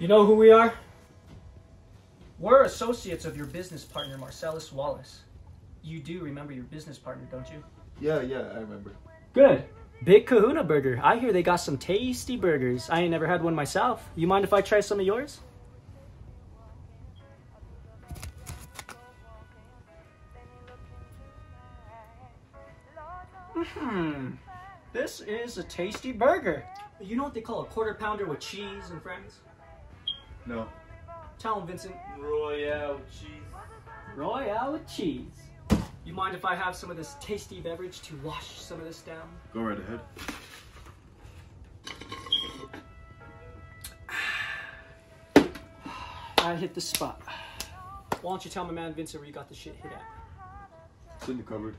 You know who we are? We're associates of your business partner, Marcellus Wallace. You do remember your business partner, don't you? Yeah, yeah, I remember. Good. Big Kahuna Burger. I hear they got some tasty burgers. I ain't never had one myself. You mind if I try some of yours? Hmm. This is a tasty burger. You know what they call a quarter pounder with cheese and France? No. Tell them, Vincent. Royale cheese. Royale with cheese. You mind if I have some of this tasty beverage to wash some of this down? Go right ahead. I hit the spot. Why don't you tell my man Vincent where you got the shit hit at? It's in the cupboard.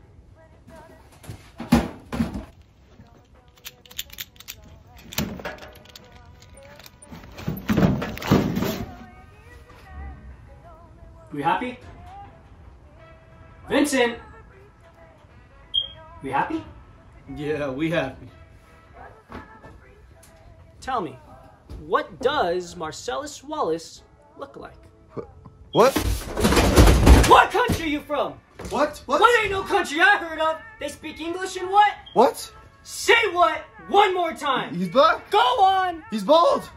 We happy? Vincent! We happy? Yeah, we happy. Tell me, what does Marcellus Wallace look like? What? What country are you from? What? What? What ain't no country I heard of? They speak English and what? What? Say what one more time. He's black. Go on. He's bald.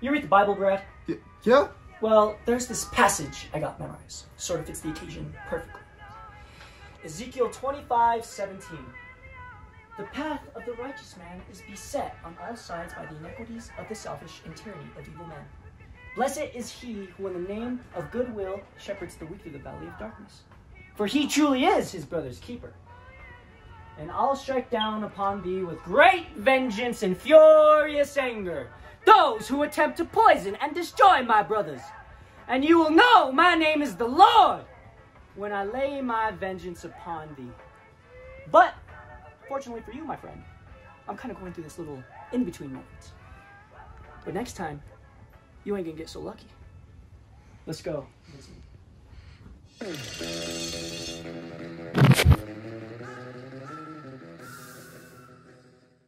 You read the Bible, Brad? Y- yeah? Well, there's this passage I got memorized. Sort of fits the occasion perfectly. Ezekiel 25, 17. The path of the righteous man is beset on all sides by the iniquities of the selfish and tyranny of evil men. Blessed is he who, in the name of goodwill, shepherds the weak through the valley of darkness. For he truly is his brother's keeper. And I'll strike down upon thee with great vengeance and furious anger those who attempt to poison and destroy my brothers. And you will know my name is the Lord when I lay my vengeance upon thee. But, fortunately for you, my friend, I'm kind of going through this little in between moment. But next time, you ain't gonna get so lucky. Let's go.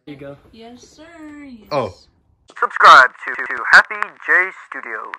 You go. Yes, sir. Yes. Oh. Subscribe to, to Happy J Studios.